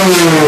嗯